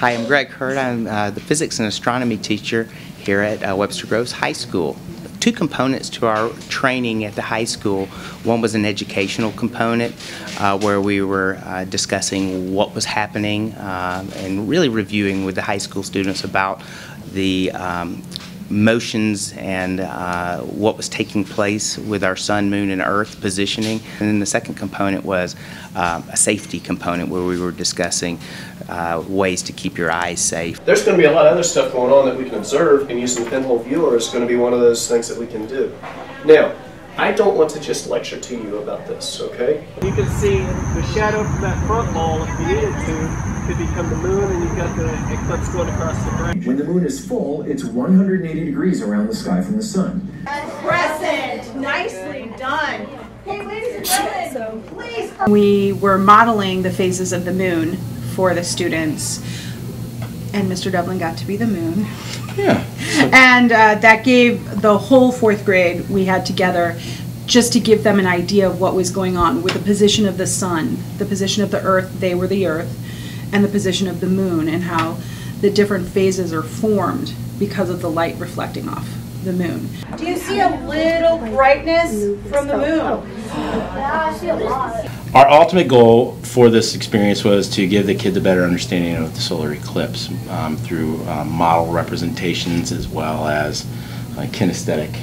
Hi, I'm Greg Hurd. I'm uh, the physics and astronomy teacher here at uh, Webster Groves High School. Two components to our training at the high school. One was an educational component uh, where we were uh, discussing what was happening um, and really reviewing with the high school students about the um, motions and uh, what was taking place with our sun, moon, and earth positioning. And then the second component was um, a safety component where we were discussing uh, ways to keep your eyes safe. There's going to be a lot of other stuff going on that we can observe, and using the pinhole viewer is going to be one of those things that we can do. Now, I don't want to just lecture to you about this, okay? You can see the shadow from that front wall, if you needed to, could become the moon, and you've got the eclipse going across the direction. When the moon is full, it's 180 degrees around the sky from the sun. Crescent, nicely done. Hey, ladies and gentlemen, please. We were modeling the phases of the moon for the students, and Mr. Dublin got to be the moon. Yeah. And uh, that gave the whole fourth grade we had together just to give them an idea of what was going on with the position of the sun, the position of the earth, they were the earth, and the position of the moon, and how the different phases are formed because of the light reflecting off the moon. Do you see a little brightness from the moon? Yeah, I see a lot. Our ultimate goal for this experience was to give the kids a better understanding of the solar eclipse um, through um, model representations as well as uh, kinesthetic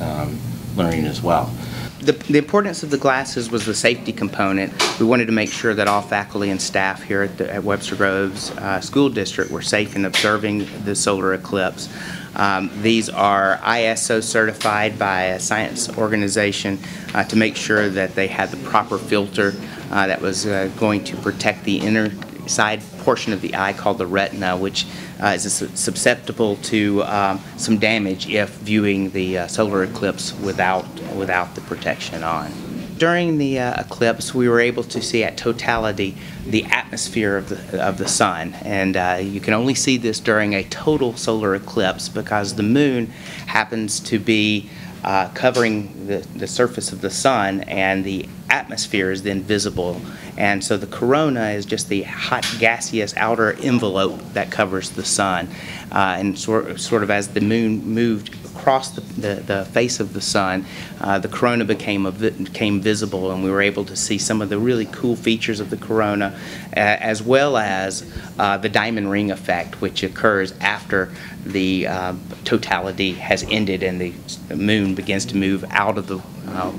um, learning as well. The, the importance of the glasses was the safety component. We wanted to make sure that all faculty and staff here at, the, at Webster Groves uh, School District were safe in observing the solar eclipse. Um, these are ISO certified by a science organization uh, to make sure that they had the proper filter uh, that was uh, going to protect the inner side portion of the eye called the retina, which uh, is susceptible to um, some damage if viewing the uh, solar eclipse without, without the protection on. During the uh, eclipse, we were able to see at totality the atmosphere of the, of the sun. And uh, you can only see this during a total solar eclipse because the moon happens to be uh, covering the, the surface of the sun and the atmosphere is then visible. And so the corona is just the hot gaseous outer envelope that covers the sun. Uh, and sort, sort of as the moon moved across the, the, the face of the sun, uh, the corona became, a, became visible and we were able to see some of the really cool features of the corona uh, as well as uh, the diamond ring effect which occurs after the uh, totality has ended and the moon begins to move out of the uh,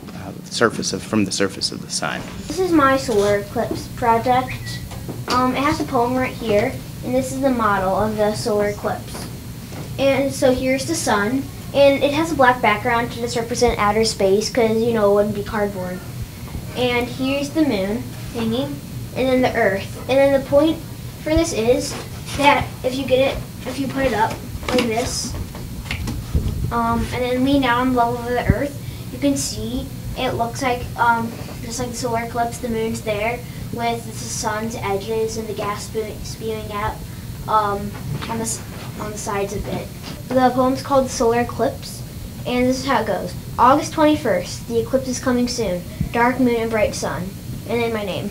surface of, from the surface of the sun. This is my solar eclipse project. Um, it has a poem right here, and this is the model of the solar eclipse. And so here's the sun, and it has a black background to just represent outer space because, you know, it wouldn't be cardboard. And here's the moon hanging, and then the earth. And then the point for this is that if you get it, if you put it up like this, um, and then lean down on the level of the earth, you can see it looks like, um, just like the solar eclipse, the moon's there with the sun's edges and the gas spewing out um, on, the, on the sides of it. The poem's called Solar Eclipse, and this is how it goes. August 21st, the eclipse is coming soon. Dark moon and bright sun. And then my name.